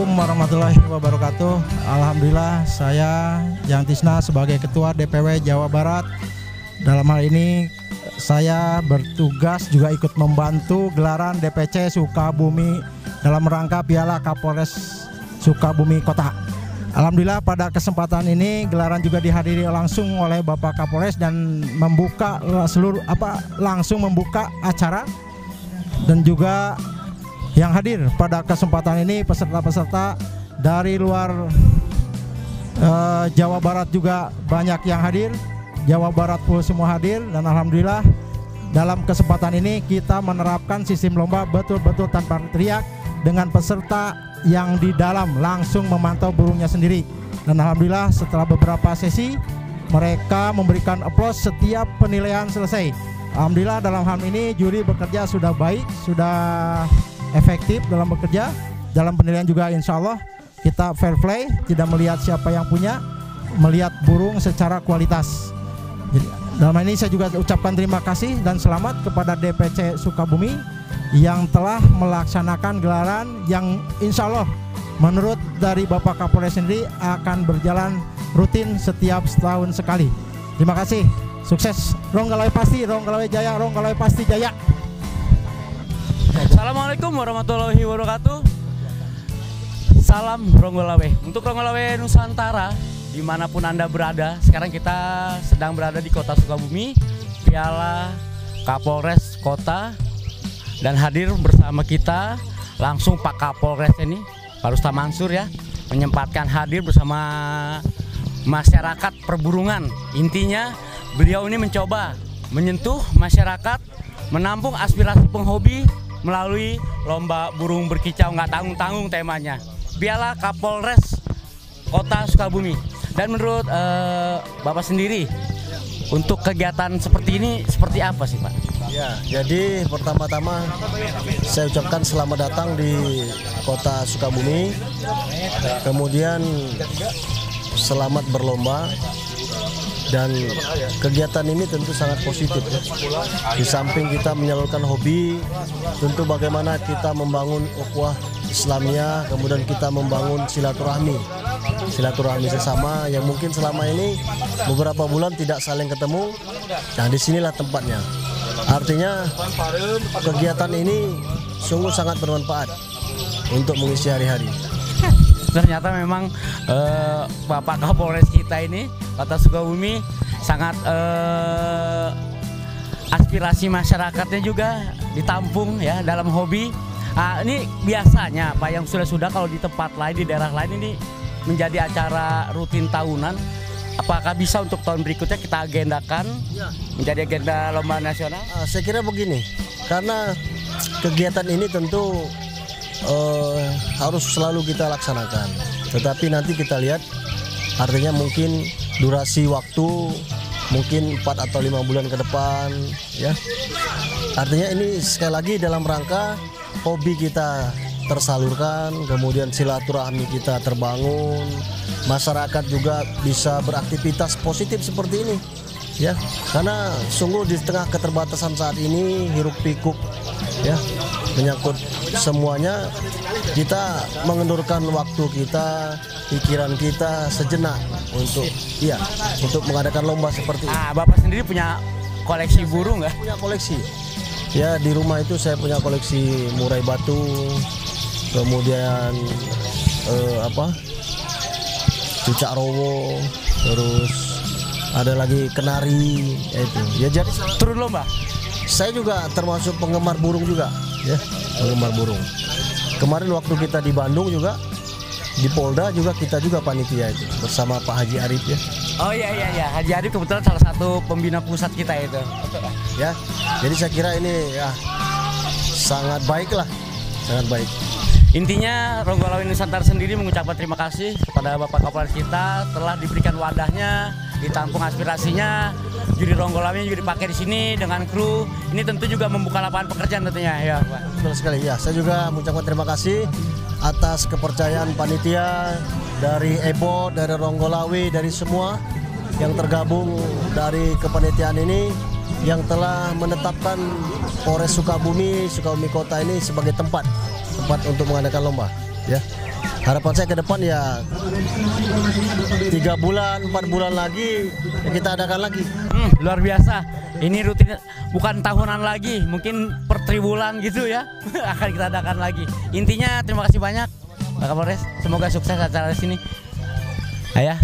Assalamualaikum warahmatullahi wabarakatuh. Alhamdulillah saya Yang Tisna sebagai Ketua DPW Jawa Barat. Dalam hal ini saya bertugas juga ikut membantu gelaran DPC Sukabumi dalam rangka Piala Kapolres Sukabumi Kota. Alhamdulillah pada kesempatan ini gelaran juga dihadiri langsung oleh Bapak Kapolres dan membuka seluruh apa langsung membuka acara dan juga yang hadir pada kesempatan ini peserta-peserta dari luar uh, Jawa Barat juga banyak yang hadir. Jawa Barat full semua hadir dan alhamdulillah dalam kesempatan ini kita menerapkan sistem lomba betul-betul tanpa teriak dengan peserta yang di dalam langsung memantau burungnya sendiri. Dan alhamdulillah setelah beberapa sesi mereka memberikan aplaus setiap penilaian selesai. Alhamdulillah dalam hal ini juri bekerja sudah baik, sudah efektif dalam bekerja dalam penilaian juga insya Allah kita fair play tidak melihat siapa yang punya melihat burung secara kualitas jadi dalam ini saya juga ucapkan terima kasih dan selamat kepada DPC Sukabumi yang telah melaksanakan gelaran yang insya Allah menurut dari Bapak Kapolres sendiri akan berjalan rutin setiap setahun sekali. Terima kasih. Sukses. Ronggalawe pasti, Ronggalawe jaya, Ronggalawe pasti jaya. Assalamualaikum warahmatullahi wabarakatuh. Salam Ronggolawe. Untuk Ronggolawe Nusantara, di mana pun Anda berada, sekarang kita sedang berada di kota Sukabumi, Piala Kapolres Kota, dan hadir bersama kita langsung Pak Kapolres ini, Pak Rustam Mansur ya, menyempatkan hadir bersama masyarakat perburungan. Intinya beliau ini mencoba menyentuh masyarakat, menampung aspirasi penghobi melalui lomba burung berkicau nggak tanggung-tanggung temanya. Piala Kapolres Kota Sukabumi. Dan menurut uh, Bapak sendiri, untuk kegiatan seperti ini seperti apa sih Pak? Ya, jadi pertama-tama saya ucapkan selamat datang di Kota Sukabumi. Kemudian selamat berlomba dan kegiatan ini tentu sangat positif ya. Di samping kita menyalurkan hobi, tentu bagaimana kita membangun ukhuwah Islamnya, kemudian kita membangun silaturahmi. Silaturahmi sesama yang mungkin selama ini beberapa bulan tidak saling ketemu. Nah, di sinilah tempatnya. Artinya kegiatan ini sungguh sangat bermanfaat untuk mengisi hari-hari ternyata memang uh, Bapak Kapolres kita ini Kota Sukabumi sangat uh, aspirasi masyarakatnya juga ditampung ya dalam hobi. Nah, ini biasanya Pak yang sudah-sudah kalau di tempat lain di daerah lain ini menjadi acara rutin tahunan. Apakah bisa untuk tahun berikutnya kita agendakan ya. menjadi agenda lomba nasional? Uh, saya kira begini, karena kegiatan ini tentu uh, harus selalu kita laksanakan. Tetapi nanti kita lihat artinya mungkin durasi waktu mungkin 4 atau lima bulan ke depan ya. Artinya ini sekali lagi dalam rangka hobi kita tersalurkan, kemudian silaturahmi kita terbangun, masyarakat juga bisa beraktivitas positif seperti ini ya karena sungguh di tengah keterbatasan saat ini hiruk pikuk ya menyangkut semuanya kita mengendurkan waktu kita pikiran kita sejenak untuk iya untuk mengadakan lomba seperti ini. Ah, Bapak sendiri punya koleksi burung nggak? Punya koleksi. Ya di rumah itu saya punya koleksi murai batu, kemudian eh, apa cucak rowo, terus ada lagi kenari, ya itu. Ya jadi turun lomba. Saya juga termasuk penggemar burung juga, ya penggemar burung. Kemarin waktu kita di Bandung juga di Polda juga kita juga panitia itu bersama Pak Haji Arif ya. Oh iya iya iya Haji Arif kebetulan salah satu pembina pusat kita itu. Ya, jadi saya kira ini ya sangat baik lah, sangat baik. Intinya Ronggolawe Nusantara sendiri mengucapkan terima kasih kepada Bapak Kapolres kita telah diberikan wadahnya, ditampung aspirasinya, juri Ronggolawe juga dipakai di sini dengan kru. Ini tentu juga membuka lapangan pekerjaan tentunya ya Pak. Betul sekali ya. Saya juga mengucapkan terima kasih atas kepercayaan panitia dari EBO, dari Ronggolawi, dari semua yang tergabung dari kepanitiaan ini yang telah menetapkan Polres Sukabumi, Sukabumi Kota ini sebagai tempat tempat untuk mengadakan lomba ya. Harapan saya ke depan ya tiga bulan empat bulan lagi kita adakan lagi Hmm, luar biasa. Ini rutin bukan tahunan lagi, mungkin per tribulan gitu ya. akan kita adakan lagi. Intinya terima kasih banyak Pak Kapolres. Semoga sukses acara di sini. Ayah.